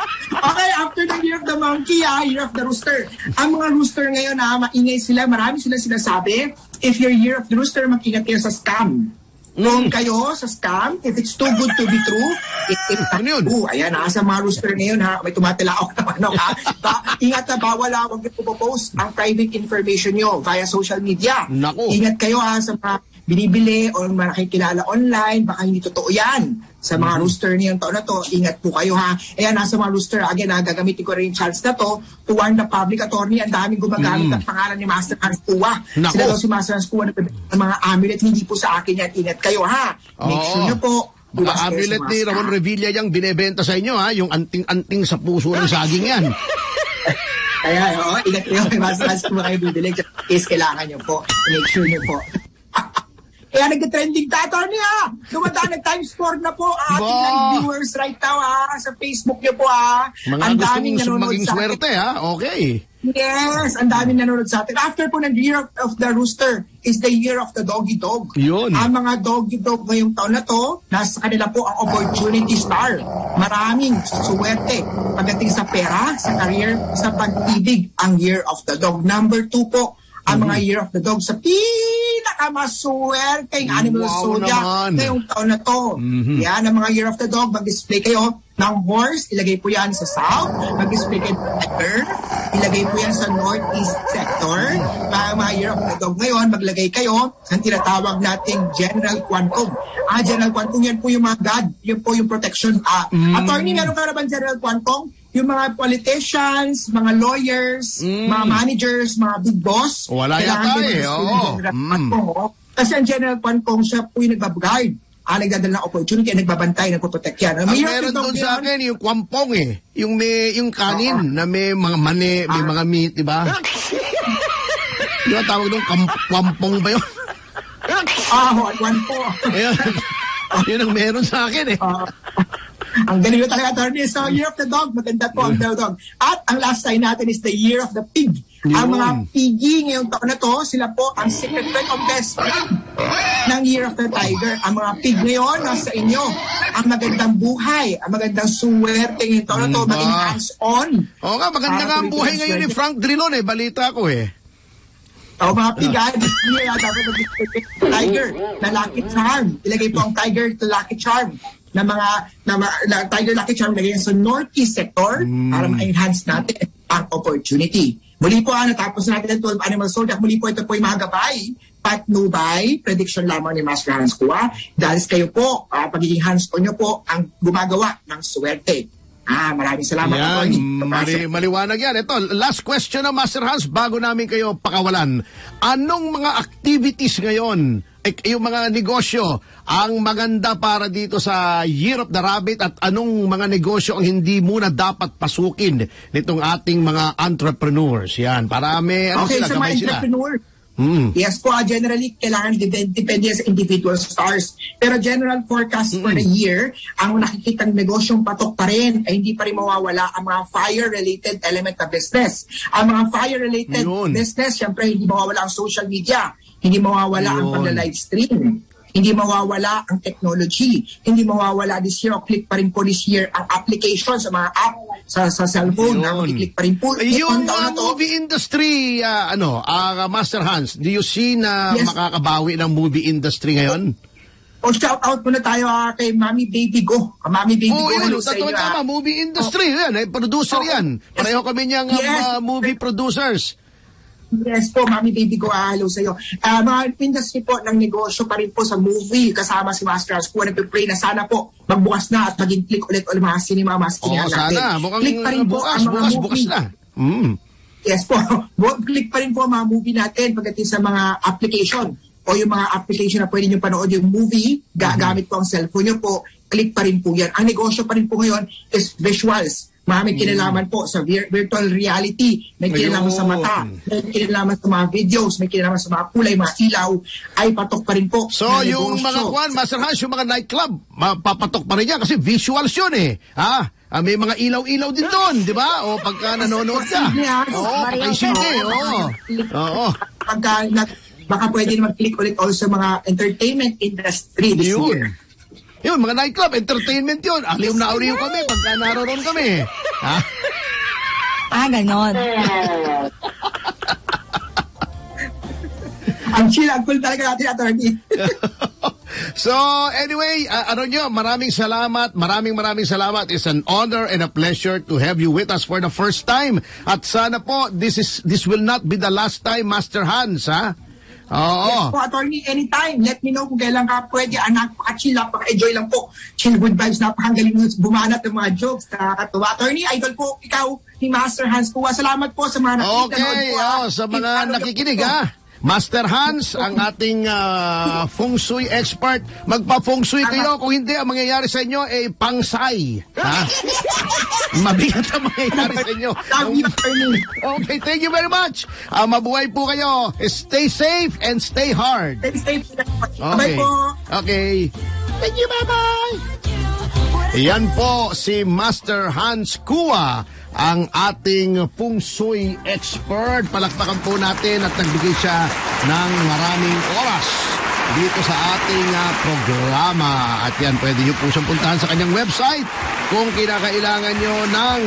okay, after the Year of the Monkey, ah, Year of the Rooster. Ang mga rooster ngayon, ah, maingay sila. Marami sila sinasabi. If your Year of the Rooster, mag-ingat kayo sa scam. Kung kayo sa scam, if it's too good to be true, it, it, Ano yun? Uh, ayan ha, sa mga rooster ngayon ha, may tumatilaok naman no, ha. Ba, ingat na bawal ha, huwag niyo po-post ang private information nyo via social media. Naku. Ingat kayo ha sa mga binibili o mga nakikilala online, baka hindi totoo yan. Sa mga rooster ngayong taon na to, ingat po kayo ha. Ayan, nasa mga rooster, again ha, gagamitin ko rin yung chance na to to warn the public attorney, ang daming gumagamit ng pangalan ni Master Hans. Naku. Sila daw si Master Hans Kua ng mga amulet, hindi po sa akin yan. Ingat kayo ha. Make Oo. sure nyo po. Kayo sa amulet ni. Ramon Revilla yung binebenta sa inyo ha. Yung anting-anting sa puso ng saging yan. Kaya, oo, ingat kayo. May mas-mas kung kayo bibili. Case kailangan nyo po. Make sure nyo po. Kaya nag-trending ta, attorney ha! Dumadaan nag-times 4 na po ang ating live viewers right now ha! Sa Facebook nyo po ha! Mga Ang daming nanonood sa atin. swerte ha. Okay. Yes! Ang daming nanonood sa atin. After po ng Year of, of the Rooster is the Year of the Doggy Dog. Yun. Ang mga Doggy Dog ngayong taon na to, nasa kanila po ang Opportunity Star. Maraming suwerte pagdating sa pera, sa career, sa pag-ibig ang Year of the Dog. Number two po, ang mga Year of the Dog sa pinakamaswerteng animal Wow zodiac ngayong taon na to. Yan, ang mga Year of the Dog, mag-display kayo ng horse, ilagay po yan sa south, mag-display kayo ng tiger, ilagay po yan sa northeast sector. Mga, mga Year of the Dog ngayon, maglagay kayo ng tinatawag nating General Quantum. Ah, General Quantum, yan po yung mga God, yun po yung protection. Ah, Attorney, meron ka na ba General Quantum? Yung mga politicians, mga lawyers, mga managers, mga big boss. Wala yata eh, oo. Mm. Oh. Kasi ang General Quantum, siya po yung nagbaguide. Ah, nagdadala ng opportunity, nagbabantay, nagpoprotect yan. Ang meron doon sa akin, yung kwampong eh. Yung may, yung kanin na may mga mani, may Ah. mga meat, di ba? Di ba tawag doon, kwampong ba yun? Ah, one, one po. Ayun. Yun ang meron sa akin eh. Ah, ang galing na talaga, attorney. So, Year of the Dog, maganda po ang Year Dog. At ang last sign natin is the Year of the Pig. Ang Yun. mga piggy ngayong taon na to, sila po ang secret friend of best friend ng Year of the Tiger. Ang mga pig ngayon, nasa inyo. Ang magandang buhay, ang magandang suwerte ngayong taon na to, maging hands-on. Oo nga, maganda Ah, nga ang buhay ngayon ni. Frank Drilon eh. Balita ko eh. O mga piga, this year, ah, dapat mag- tiger na Lucky Charm. Ilagay po ang tiger to Lucky Charm na mga na, na tiger lucky charm lagay yan sa northeast sector para ma-enhance natin ang opportunity. Muli po, ah, natapos natin ang 12 animal zodiac. Muli po, ito po yung mga gabay. Patnubay, prediction lamang ni Master Hans Kua. Dahil kayo po, ah, pagiging hands-on nyo po ang gumagawa ng swerte. Ah, maraming salamat. Yan, mali, maliwanag yan. Ito, last question na Master Hans bago namin kayo pakawalan. Anong mga activities ngayon, yung mga negosyo, ang maganda para dito sa Year of the Rabbit at anong mga negosyo ang hindi muna dapat pasukin nitong ating mga entrepreneurs? Yan, para may ano Okay, sila, sa mga gamay sila. entrepreneur. Hmm. Yes po, ah, generally, kailangan depende, depende sa individual stars. Pero general forecast for the year, ang nakikitang negosyong patok pa rin ay hindi pa rin mawawala ang mga fire-related element na business. Ang mga fire-related business, syempre, hindi mawawala ang social media, hindi mawawala ang Yun. pagla-live stream, hindi mawawala ang technology, hindi mawawala this year, click pa rin po this year ang application sa mga app sa sa cellphone, na Yun. click pa rin po. Yung uh, movie industry, uh, ano, uh, Master Hans, do you see na Yes. makakabawi ng movie industry ngayon? O shout out muna tayo ah, kay Mami Baby Go. Ah, Mami Baby Oo, Go, yun, sa inyo. tama, movie industry, yan, eh, producer Oo. yan. Pareho kami niyang um, Yes. uh, movie producers. Yes po, Mami Baby Go, ah, hello sa iyo. Ah, mga industry po ng negosyo pa rin po sa movie kasama si Master House po. Nagpipray na sana po magbukas na at maging click ulit ulit mga cinema, mga Oo, cinema natin. sana. Mukhang click pa rin po bukas, ang mga bukas, bukas movie. na. Mm. Yes po. Click pa rin po ang mga movie natin pagdating sa mga application o yung mga application na pwede nyo panood yung movie, ga- gamit po ang cellphone nyo po, click pa rin po yan. Ang negosyo pa rin po ngayon is visuals. Maraming kinalaman po sa vir- virtual reality, may kinalaman sa mata, may kinalaman sa mga videos, may kinalaman sa mga kulay, mga ilaw, ay patok pa rin po. So, ng yung negosyo. mga kwan, Master Hans, yung mga nightclub, mapapatok pa rin yan kasi visuals yun eh. Ha? Ah, may mga ilaw-ilaw din doon, di ba? O pagka nanonood ka. Oo, patay sine, oo. Oo. Pagka baka pwede naman click ulit also mga entertainment industry this year. Yun. Mga nightclub, entertainment yun. Aliw na aliw kami pagka naroon kami. Ha? Ah, ganon. Ang chill, ang cool talaga natin, attorney. so, anyway, uh, ano nyo, maraming salamat, maraming maraming salamat. It's an honor and a pleasure to have you with us for the first time. At sana po, this is this will not be the last time, Master Hans, ha? Oo. Yes po, attorney, anytime. Let me know kung kailan ka pwede. Anak, paka-chill, napaka-enjoy lang po. Chill good vibes, napakagaling mo bumanat ng mga jokes. Nakakatuwa. Attorney, idol po, ikaw, ni Master Hans Kuwa. Salamat po sa mga nakikinig. Okay, ah. oh, sa mga nakikinig ha. Master Hans, ang ating ah, feng shui expert. Magpa-feng shui kayo. Kung hindi, ang mangyayari sa inyo ay pangsay. Ha? Mabigat ang mangyayari sa inyo. Okay, thank you very much. Ah, mabuhay po kayo. Stay safe and stay hard. Stay safe. Okay. Okay. Thank you, bye-bye. Yan po si Master Hans Kua, ang ating feng shui expert. Palakpakan po natin at nagbigay siya ng maraming oras dito sa ating ah, programa. At yan, pwede niyo po siyang puntahan sa kanyang website kung kinakailangan nyo ng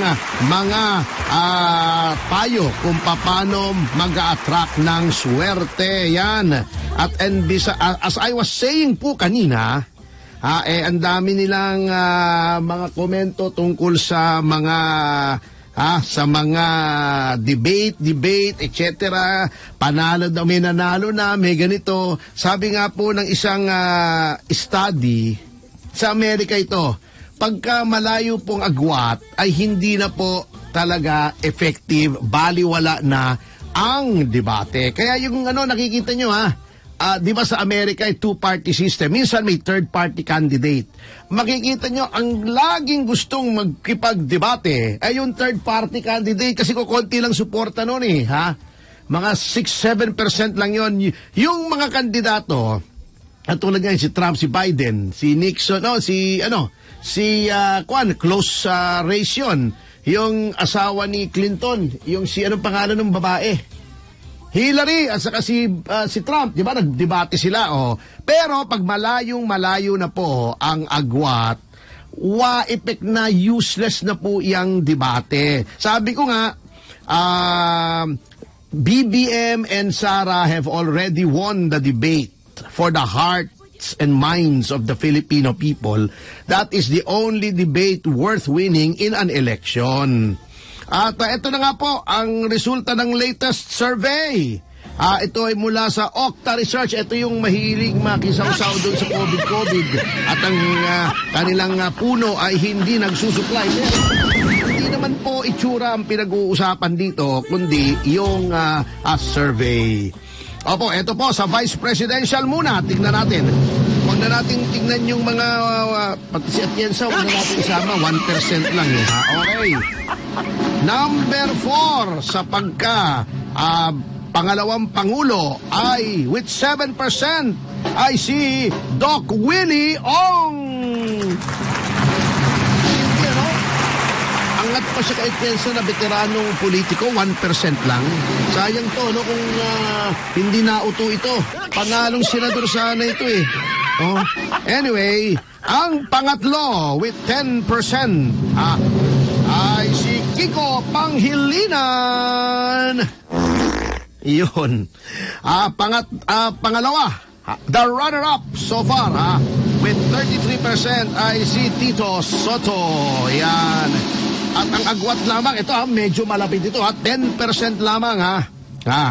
mga ah, payo kung paano mag-attract ng swerte. Yan. At and bisa- ah, as I was saying po kanina, Ah, eh, ang dami nilang ah, mga komento tungkol sa mga ah, sa mga debate, debate, etc. Panalo daw, may nanalo na, may ganito. Sabi nga po ng isang ah, study, sa Amerika ito, pagka malayo pong agwat, ay hindi na po talaga effective, baliwala na ang debate. Kaya yung ano, nakikita nyo ha, Ah, 'di ba sa Amerika ay two-party system. Minsan may third-party candidate. Makikita nyo ang laging gustong magkipagdebate ay yung third-party candidate kasi ko konti lang suporta noon eh, ha? Mga 6-7% lang yon Yung mga kandidato, at tulad ngayon si Trump, si Biden, si Nixon, no, si ano, si uh, Kwan, close uh, race yun. Yung asawa ni Clinton, yung si anong pangalan ng babae? Hillary at saka si ah, si Trump, 'di ba? Nagdebate sila oh. Pero pag malayong malayo na po ang agwat, wa effect na useless na po yang debate. Sabi ko nga, um, BBM and Sara have already won the debate for the hearts and minds of the Filipino people. That is the only debate worth winning in an election. At uh, ito na nga po ang resulta ng latest survey. Ah, ito ay mula sa Okta Research. Ito yung mahilig makisaw-saw doon sa COVID-COVID. At ang ah, kanilang ah, puno ay hindi nagsusupply. Pero hindi naman po itsura ang pinag-uusapan dito, kundi yung ah, ah, survey. Opo, ito po sa Vice Presidential muna. Tingnan natin. Huwag na natin tingnan yung mga, uh, pati si Atienza, huwag na natin isama, 1% lang eh. Ha? Okay. Number 4 sa pagka ah, pangalawang pangulo ay with 7% ay si Doc Willie Ong. Angat pa siya kay Atienza na veteranong politiko, 1% lang. Sayang to, no, kung ah, hindi nauto ito. Pangalong senador sana ito eh. Oh. Anyway, ang pangatlo with 10% ah, Kiko Panghilinan. Yun. Ah, pangat, ah, pangalawa, the runner-up so far ha, with 33% ay si Tito Soto. Yan. At ang agwat lamang, ito ha, medyo malapit ito ha, 10% lamang ha. Ha.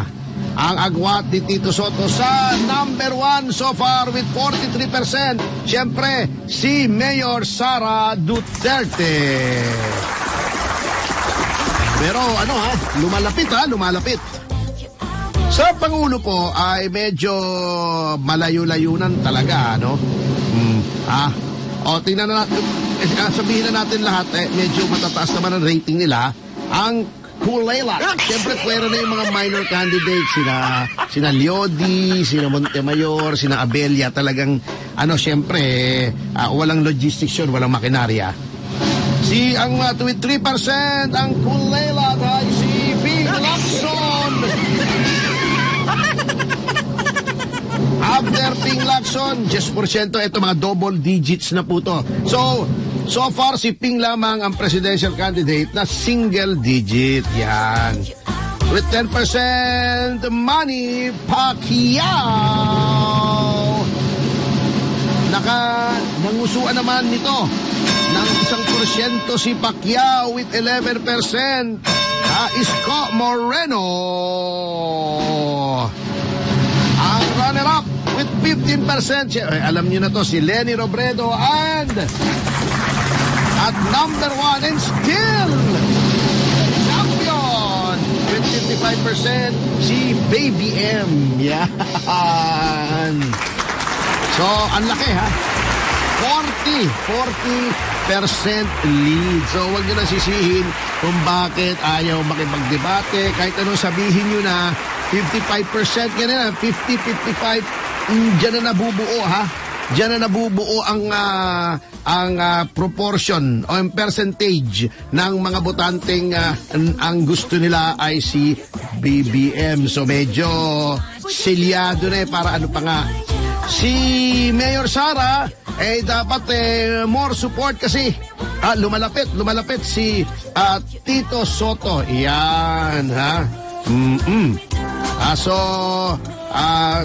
Ang agwat ni Tito Soto sa number one so far with 43%. Siyempre, si Mayor Sara Duterte. Pero ano ha, lumalapit ha, lumalapit. Sa Pangulo po ay medyo malayo-layunan talaga, no? Hmm, ah, o tingnan na natin, eh, ah, sabihin na natin lahat, eh, medyo matataas naman ang rating nila. Ang Kulela. Siyempre, pwera na yung mga minor candidates, sina, sina Liodi, sina Montemayor, sina Abelia, talagang, ano, siyempre, ah, walang logistics yun, walang makinarya. Si ang uh, with 3% ang Kulela ay si Big Lacson. After Ping Lacson, 10%. Ito mga double digits na po to. So, so far si Ping lamang ang presidential candidate na single digit. Yan. With 10%, Manny Pacquiao. Naka, nangusuan naman nito si Pacquiao with 11%. Uh, Isko Moreno. Ang runner-up with 15%. siya- eh, alam niyo na to, si Lenny Robredo and at number one and still champion with 55% si Baby M. Yan. So, ang laki ha. 40, 40% lead. So, wag nyo na sisihin kung bakit ayaw makipagdebate. Kahit anong sabihin nyo na 55%, ganyan na, 50, 55, mm, dyan na nabubuo ha. Diyan na nabubuo ang ah, ang ah, proportion o ang percentage ng mga botanteng ang- ang gusto nila ay si BBM. So medyo silyado na eh para ano pa nga. Si Mayor Sara eh dapat eh, more support kasi ah, lumalapit, lumalapit si ah, Tito Soto. Yan, ha? Mm-mm. Ah, so, ah,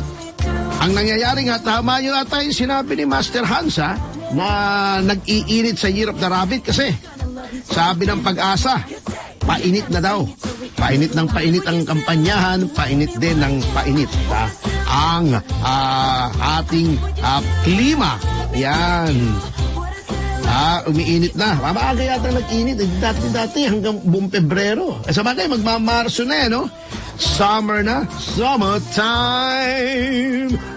ang nangyayari nga, tama yun ata yung sinabi ni Master Hans, ha? Na nag-iinit sa of the Rabbit kasi sabi ng pag-asa, painit na daw. Painit ng painit ang kampanyahan, painit din ng painit ha? ang ah, ating ah, klima. Yan. Ah, umiinit na. Maaga yata nag-init. Eh, Dati-dati hanggang buong Pebrero. Eh, sa bagay, magmamarso na eh, no? Summer na. Summertime.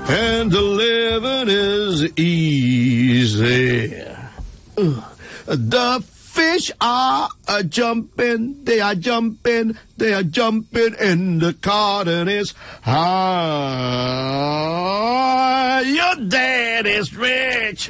And the living is easy. Uh, the fish are a jumping, they are jumping, they are jumping, and the cotton is high. Your dad is rich.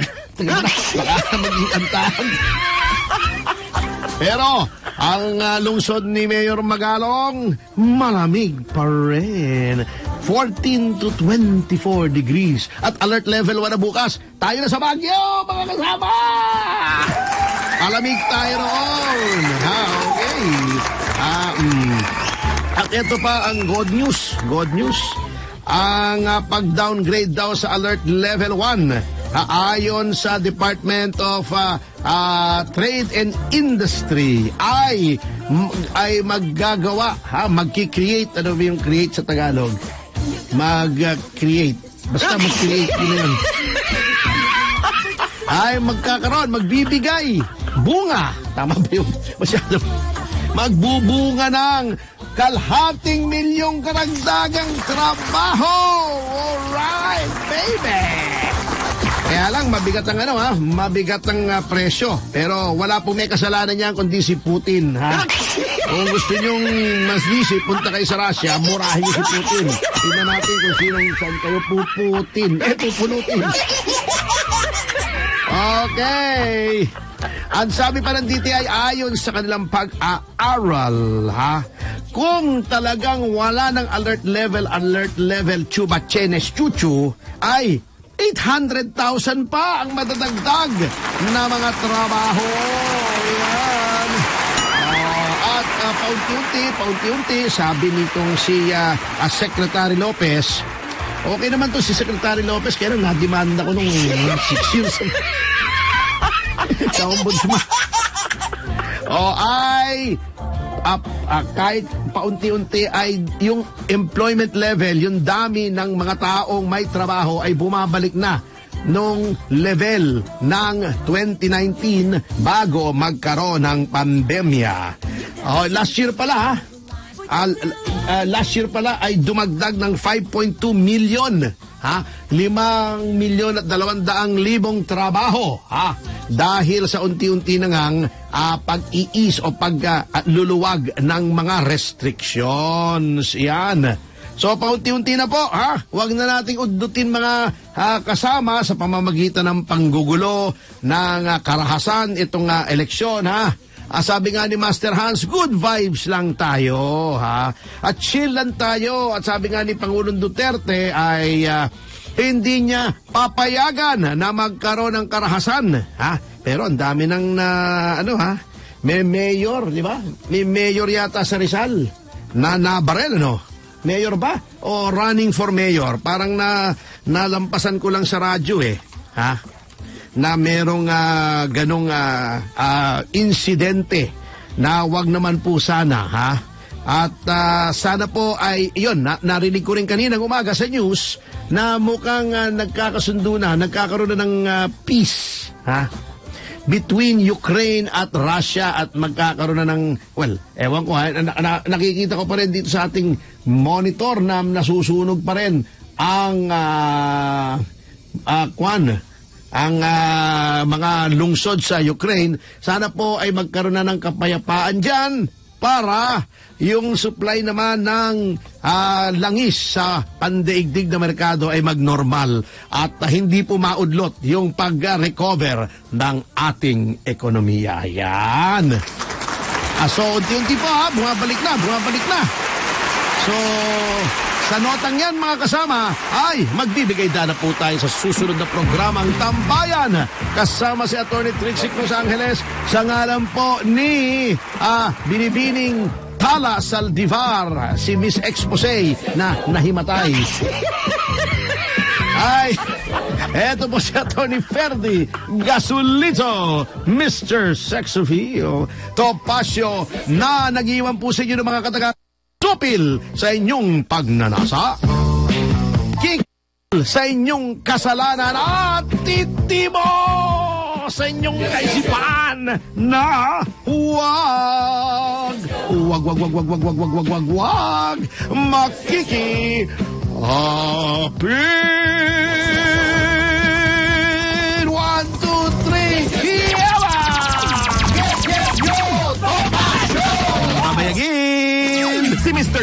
Pero, ang ah, lungsod ni Mayor Magalong, malamig pa rin. 14 to 24 degrees. At alert level 1 na bukas. Tayo na sa Baguio, mga kasama! Malamig tayo roon. Ha, okay. Ah, mm. At ito pa ang good news. Good news. Ang ah, pag-downgrade daw sa alert level 1 Ah, ayon sa Department of ah, ah, Trade and Industry ay ay maggagawa ha magki-create ano ba yung create sa Tagalog mag-create basta mag-create yun ay magkakaroon, magbibigay bunga. Tama ba yun? Masyado. Magbubunga ng kalhating milyong karagdagang trabaho. Alright, baby! Kaya lang, mabigat ang ano ha, mabigat ang ah, presyo. Pero wala po may kasalanan niyan kundi si Putin ha. Kung gusto nyong masisi, punta kayo sa Russia, murahin niyo si Putin. Tingnan natin kung sinong saan kayo puputin. Eh, pupunutin. Okay. Ang sabi pa ng DTI ayon sa kanilang pag-aaral, ha? Kung talagang wala ng alert level, alert level chuba chenes chuchu, ay 800,000 pa ang madadagdag na mga trabaho. Yan. Ah, at uh, paunti-unti, paunti-unti, sabi nitong si ah, ah, Secretary Lopez, okay naman to si Secretary Lopez, kaya lang na-demand ako nung 6 years sa ombudsman. o ay up, ah, kahit paunti-unti ay yung employment level, yung dami ng mga taong may trabaho ay bumabalik na nung level ng 2019 bago magkaroon ng pandemya. Oh, last year pala ha, L- ah, last year pala ay dumagdag ng 5.2 million ha? 5 milyon at 200 libong trabaho ha? Dahil sa unti-unti na ngang ah, pag-iis o pagluluwag ng mga restrictions. Yan. So paunti-unti na po ha? Huwag na nating uddutin mga ah, kasama sa pamamagitan ng panggugulo ng ah, karahasan itong ah, eleksyon ha Ah, sabi nga ni Master Hans, good vibes lang tayo, ha? At chill lang tayo. At sabi nga ni Pangulong Duterte ay ah, hindi niya papayagan na magkaroon ng karahasan, ha? Pero ang dami ng na, ano ha? May mayor, di ba? May mayor yata sa Rizal na nabarel, ano? Mayor ba? O running for mayor? Parang na nalampasan ko lang sa radyo eh. Ha? Na merong ah, ganong ah, ah, insidente na wag naman po sana ha? At ah, sana po ay yon na, narinig ko rin kaninang umaga sa news na mukhang ah, nagkakasundo na nagkakaroon na ng ah, peace ha? Between Ukraine at Russia at magkakaroon na ng well ewan ko ha? Na, na- nakikita ko pa rin dito sa ating monitor na nasusunog pa rin ang ah, ah, kwan ang ah, mga lungsod sa Ukraine, sana po ay magkaroon na ng kapayapaan dyan para yung supply naman ng ah, langis sa pandaigdig na merkado ay magnormal at ah, hindi po maudlot yung pag-recover ng ating ekonomiya. Yan. Ah, so, unti-unti po ha, bumabalik na, bumabalik na. So, Sa notang yan mga kasama, ay magbibigay dana po tayo sa susunod na programang Tambayan. Kasama si Atty. Trixie Cruz Angeles sa ngalan po ni ah, Binibining Tala Saldivar, si Miss Expose na nahimatay. Ay, eto po si Tony Ferdi Gasolito, Mr. Sexofio, Topacio, na nag-iwan po sa inyo ng mga kataga supil sa inyong pagnanasa. King sa inyong kasalanan at titimo sa inyong kaisipan na huwag, huwag, wag, wag, wag, wag, wag, wag, wag, wag, wag, makiki, Apin!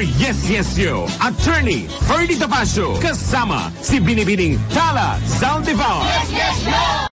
Yes Yes Yo, Attorney Ferdy Tapasio, kasama si Binibining Tala Zaldivar.